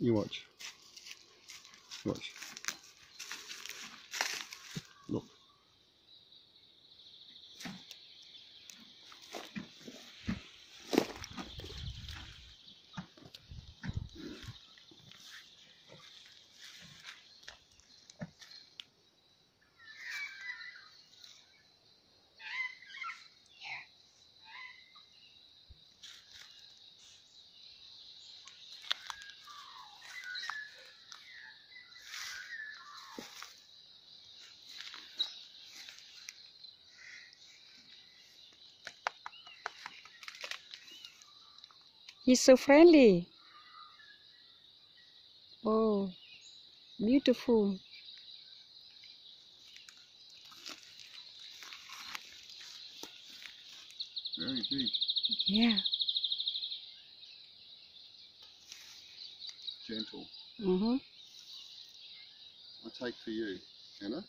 You watch. Watch. He's so friendly. Oh, beautiful. Very big. Yeah. Gentle. Mm-hmm. I take for you, Anna.